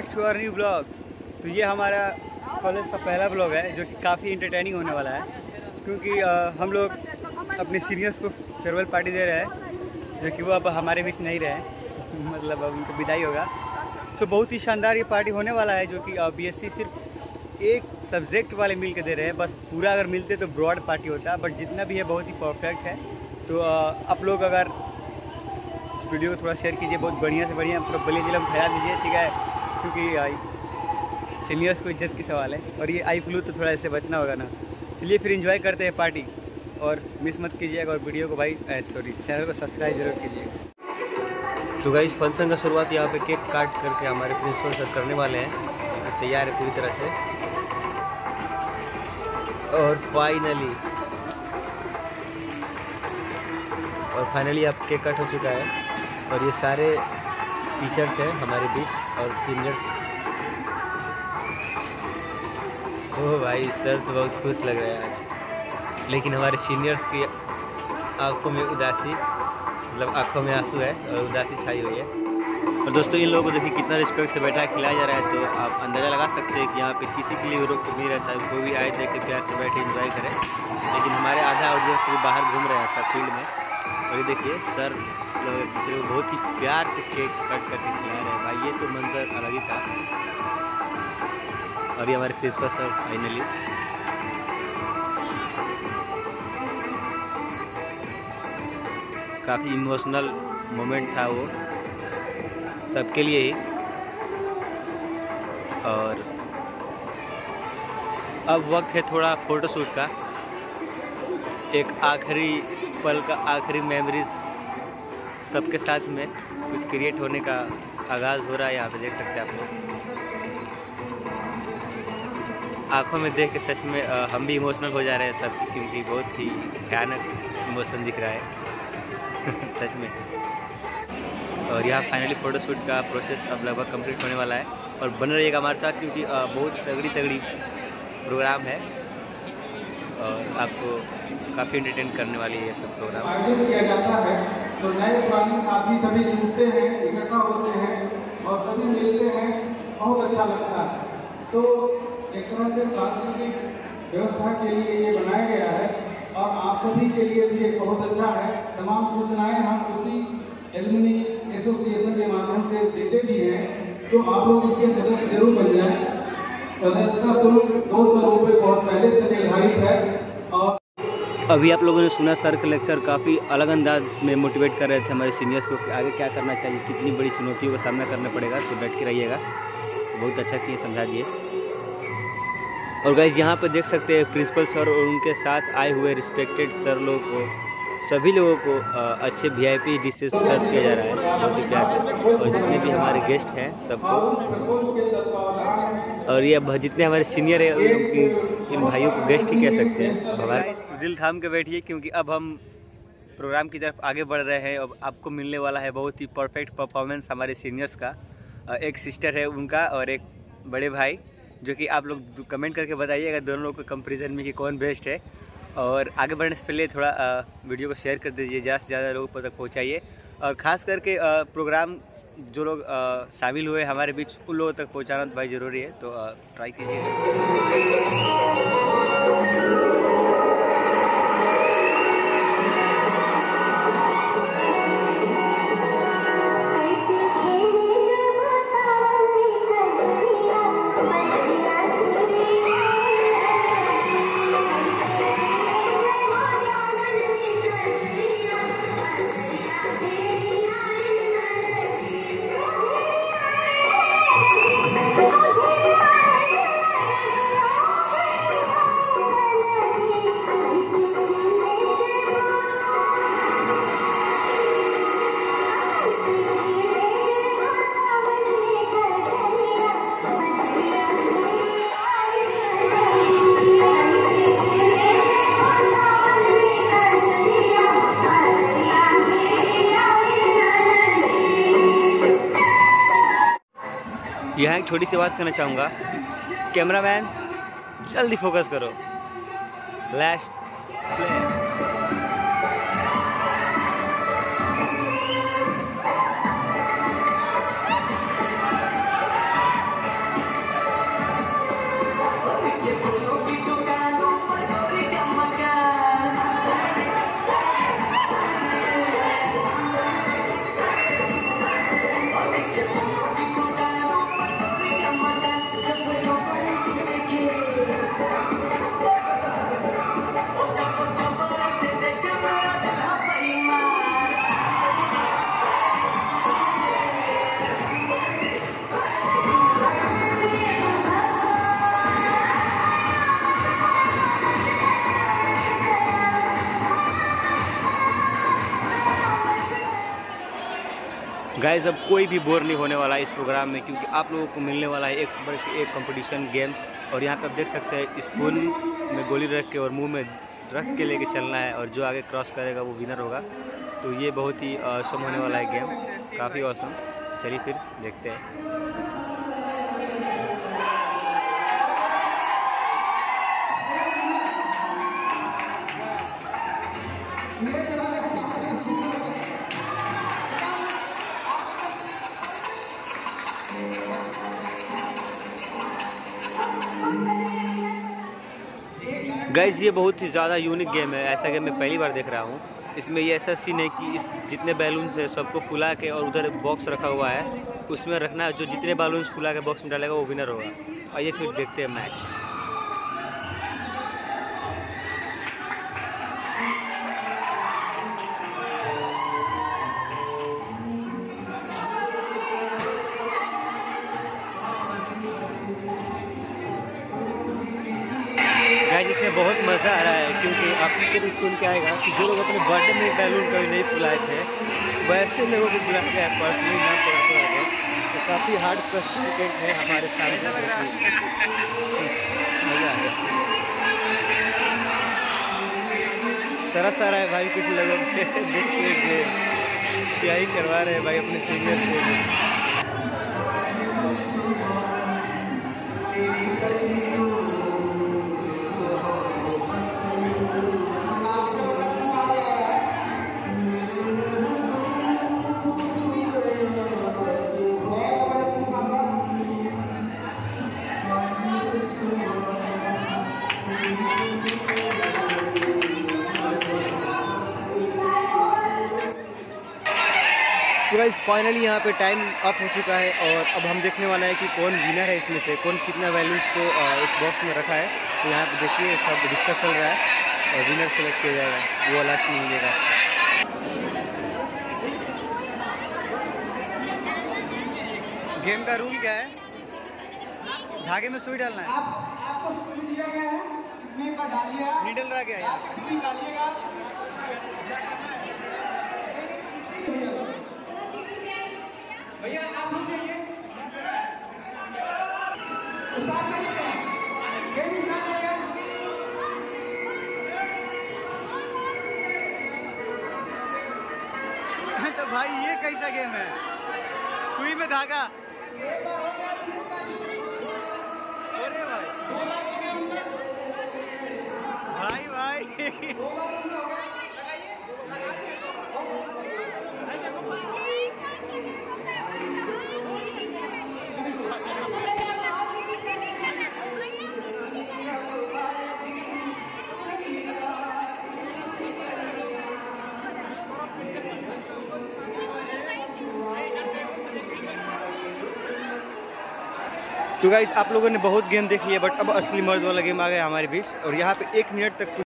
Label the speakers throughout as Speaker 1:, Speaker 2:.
Speaker 1: Back to our new blog तो ये हमारा कॉलेज का पहला ब्लॉग है, जो कि काफ़ी इंटरटेनिंग होने वाला है, क्योंकि हम लोग अपने सीनियर्स को फेयरवेल पार्टी दे रहे हैं, जो कि वो अब हमारे बीच नहीं रहे मतलब अब उनका विदाई होगा। सो बहुत ही शानदार ये पार्टी होने वाला है, जो कि बीएससी सिर्फ़ एक सब्जेक्ट वाले मिल के दे रहे हैं। बस पूरा अगर मिलते तो ब्रॉड पार्टी होता बट जितना भी है बहुत ही परफेक्ट है। तो आप लोग अगर वीडियो को थोड़ा शेयर कीजिए, बहुत बढ़िया से बढ़िया पूरा बलिया जिला में फैला दीजिए, ठीक है? क्योंकि सीनियर्स को इज़्ज़त की सवाल है। और ये आई फ्लू तो थोड़ा ऐसे बचना होगा ना। चलिए फिर इंजॉय करते हैं पार्टी और मिस मत कीजिएगा और वीडियो को भाई सॉरी चैनल को सब्सक्राइब ज़रूर कीजिएगा
Speaker 2: तो गाइस फ़ंक्शन का शुरुआत यहाँ पे केक काट करके हमारे प्रिंसिपल सर करने वाले हैं। तैयार है पूरी तरह से। और फाइनली और फाइनली अब केक कट हो चुका है। और ये सारे टीचर्स हैं हमारे बीच और सीनियर्स ओह भाई, सर तो बहुत खुश लग रहे हैं आज। लेकिन हमारे सीनियर्स की आँखों में उदासी मतलब आँखों में आँसू है और उदासी छाई हुई है। और दोस्तों, इन लोगों को देखिए कितना रिस्पेक्ट से बैठा खिलाया जा रहा है तो आप अंदाज़ा लगा सकते हैं कि यहाँ पे किसी के लिए रोक नहीं रहता है कोई भी आए देख के प्यार से बैठे इंजॉय करें। लेकिन हमारे आधा ऑडियंस भी बाहर घूम रहे हैं सब फ़ील्ड में। और ये देखिए, सर लोग दूसरे को बहुत ही प्यार से केक कट करके खिला रहे हैं। भाई, ये तो मंजर अलग ही था। अभी हमारे प्रिंसिपल सर फाइनली काफ़ी इमोशनल मोमेंट था वो। सबके लिए ही। और अब वक्त है थोड़ा फ़ोटोशूट का। एक आखिरी पल का, आखिरी मेमोरीज सबके साथ में कुछ क्रिएट होने का आगाज़ हो रहा है, यहाँ पे देख सकते हैं आप लोग। आँखों में देख के सच में हम भी इमोशनल हो जा रहे हैं सब, क्योंकि बहुत ही भयानक इमोशन दिख रहा है। सच में। और यहाँ फाइनली फ़ोटोशूट का प्रोसेस अब लगभग कंप्लीट होने वाला है। और बन रहिएगा हमारे साथ, क्योंकि बहुत तगड़ी तगड़ी प्रोग्राम है। और आपको काफ़ी इंटरटेन करने वाली है सब प्रोग्राम
Speaker 3: किया जाता है तो नए पुराने साथी सभी जुड़ते हैं, इकट्ठा होते हैं और सभी मिलते हैं, बहुत अच्छा लगता है। तो एक तरह से सांस्कृतिक व्यवस्था के लिए ये बनाया गया है और आप सभी के लिए भी एक बहुत अच्छा है। तमाम सूचनाएँ हम उसी एलुमनी एसोसिएशन के माध्यम से देते भी हैं तो आप लोग इसके सदस्य ज़रूर बन जाएँ। सदस्यता शुल्क दो सौ रुपये बहुत पहले से निर्धारित है। और
Speaker 2: अभी आप लोगों ने सुना सर का लेक्चर काफ़ी अलग अंदाज में मोटिवेट कर रहे थे हमारे सीनियर्स को कि आगे क्या करना चाहिए, कितनी बड़ी चुनौतियों का सामना करना पड़ेगा तो बैठ के रहिएगा। बहुत अच्छा किए समझा दिए। और गाइज़ यहाँ पर देख सकते हैं प्रिंसिपल सर और उनके साथ आए हुए रिस्पेक्टेड सर लोग को, सभी लोगों को अच्छे वीआईपी डिशेस सर्व किया जा रहा है। और जितने भी हमारे गेस्ट हैं सबको। और ये जितने हमारे सीनियर हैं इन भाइयों को गेस्ट ही कह सकते हैं।
Speaker 1: तो दिल थाम के बैठिए, क्योंकि अब हम प्रोग्राम की तरफ़ आगे बढ़ रहे हैं और आपको मिलने वाला है बहुत ही परफेक्ट परफॉर्मेंस हमारे सीनियर्स का। एक सिस्टर है उनका और एक बड़े भाई, जो कि आप लोग कमेंट करके बताइएगा दोनों लोग के कंपेरिजन में कि कौन बेस्ट है। और आगे बढ़ने से पहले थोड़ा वीडियो को शेयर कर दीजिए, ज़्यादा से ज़्यादा लोगों तक पहुँचाइए। और ख़ास करके प्रोग्राम जो लोग शामिल हुए हमारे बीच, उन लोगों तक पहुँचाना तो भाई ज़रूरी है तो ट्राई कीजिए।
Speaker 2: छोटी सी बात करना चाहूँगा। कैमरामैन जल्दी फोकस करो। लास्ट प्ले गाइस अब कोई भी बोर नहीं होने वाला है इस प्रोग्राम में, क्योंकि आप लोगों को मिलने वाला है एक से बढ़ एक कंपटीशन गेम्स और यहाँ पे आप देख सकते हैं स्पून में गोली रख के और मुँह में रख के लेके चलना है, और जो आगे क्रॉस करेगा वो विनर होगा। तो ये बहुत ही औसम होने वाला है गेम काफ़ी औसम चलिए फिर देखते हैं। गाइज़ ये बहुत ही ज़्यादा यूनिक गेम है। ऐसा गेम मैं पहली बार देख रहा हूँ। इसमें ये ऐसा सीन है कि इस जितने बैलून्स है, सबको फुला के और उधर बॉक्स रखा हुआ है। उसमें रखना जो जितने बैलून्स फुला के बॉक्स में डालेगा, वो विनर होगा। और ये फिर देखते हैं मैच बहुत मज़ा आ रहा है क्योंकि आपको भी सुन के आएगा कि जो लोग अपने बर्थडे में बैलून कभी नहीं फुलाए थे वैसे लोगों को बुला के पर्सनली नाम पड़ा पड़ा है तो काफ़ी हार्ड क्वेश्चन है हमारे सामने। मज़ा आ गया। तरस आ रहा है भाई कुछ लोगों के देख के क्या ही करवा रहे हैं भाई अपने सीनियर से गाइस फाइनली यहाँ पे टाइम अप हो चुका है और अब हम देखने वाला है कि कौन विनर है इसमें से कौन कितना वैल्यूज़ को इस बॉक्स में रखा है। तो यहाँ पे देखिए सब डिस्कस चल रहा है और विनर सेलेक्ट किया जाएगा। वो लास्ट में मिलेगा। गेम का रूल क्या है? धागे में सुई डालना है।
Speaker 3: आपको सुई दिया गया है इसमें एक बार डालिए आप
Speaker 2: नीडल रह गया यहाँ
Speaker 3: सुई डालिएगा भैया आप रुक जाइए।
Speaker 2: तो भाई ये कैसा गेम है? सुई में धागा। अरे भाई। भाई भाई। तो गाइस आप लोगों ने बहुत गेम देख लिया बट अब असली मर्द वाला गेम आ गया हमारे बीच और यहाँ पे एक मिनट तक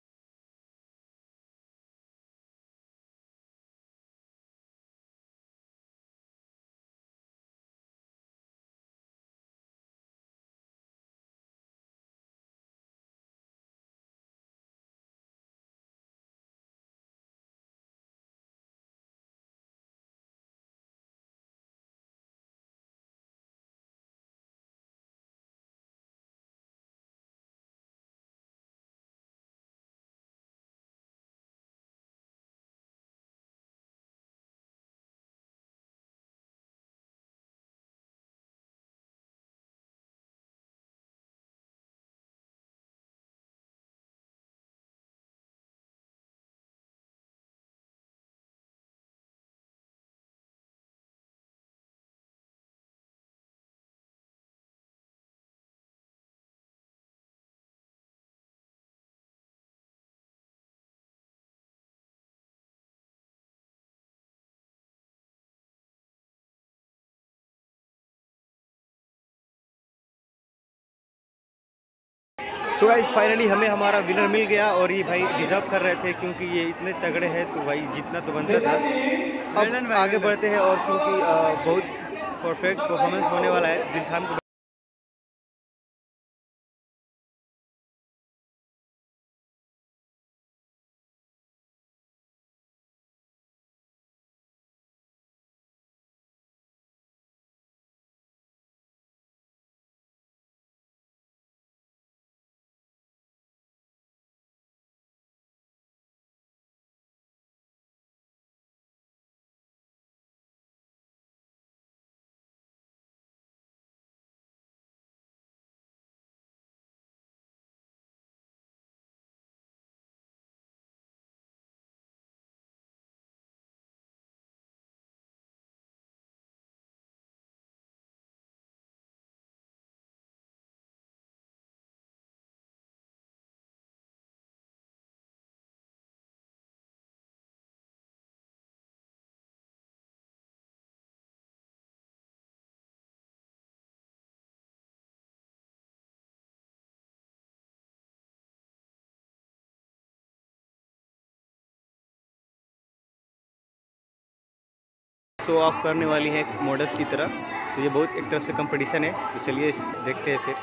Speaker 2: सो गाइज़ फाइनली हमें हमारा विनर मिल गया और ये भाई डिजर्व कर रहे थे क्योंकि ये इतने तगड़े हैं तो भाई जितना तो बनता था। अब आगे बढ़ते हैं और क्योंकि बहुत परफेक्ट परफॉर्मेंस होने वाला है। दिलथाम को शो ऑफ़ करने वाली हैं मॉडल्स की तरह। तो ये बहुत एक तरफ़ से कंपटीशन है। तो चलिए देखते हैं फिर।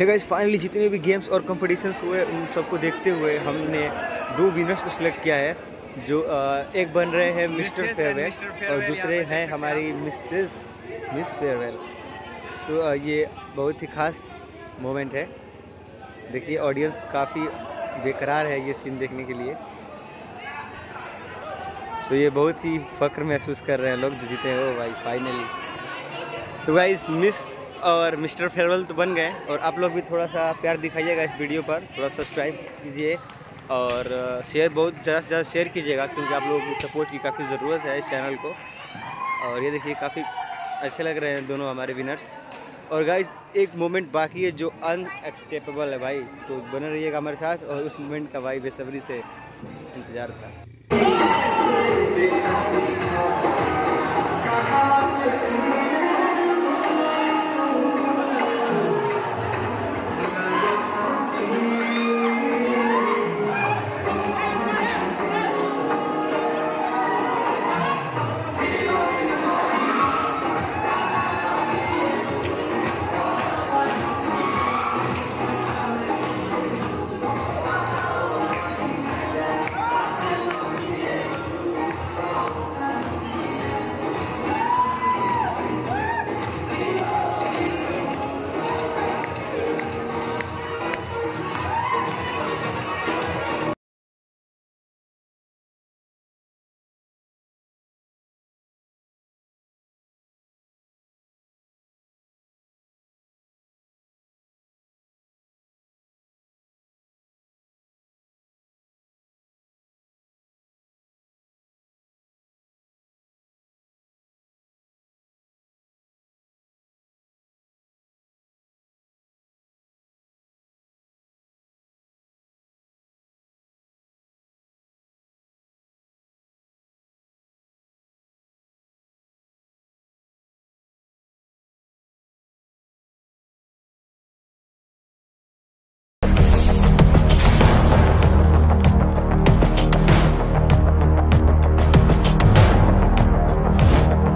Speaker 2: है गाइस फाइनली जितने भी गेम्स और कंपटीशंस हुए उन सबको देखते हुए हमने दो विनर्स को सिलेक्ट किया है जो एक बन रहे हैं मिस्टर. फेयरवेल और दूसरे हैं हमारी मिसेस मिस फेयरवेल सो ये बहुत ही खास मोमेंट है। देखिए ऑडियंस काफ़ी बेकरार है ये सीन देखने के लिए। सो ये बहुत ही फ़ख्र महसूस कर रहे हैं लोग जो जीते हैं। ओ भाई फाइनली तो गाइस मिस और मिस्टर फेयरवेल तो बन गए और आप लोग भी थोड़ा सा प्यार दिखाइएगा इस वीडियो पर, थोड़ा सब्सक्राइब कीजिए और शेयर बहुत ज़्यादा से ज़्यादा शेयर कीजिएगा क्योंकि आप लोगों की सपोर्ट की काफ़ी ज़रूरत है इस चैनल को। और ये देखिए काफ़ी अच्छे लग रहे हैं दोनों हमारे विनर्स और गाइस एक मोमेंट बाकी है जो अनएक्सटेपेबल है भाई तो बने रहिएगा हमारे साथ और उस मोमेंट का भाई बेसब्री से इंतज़ार था।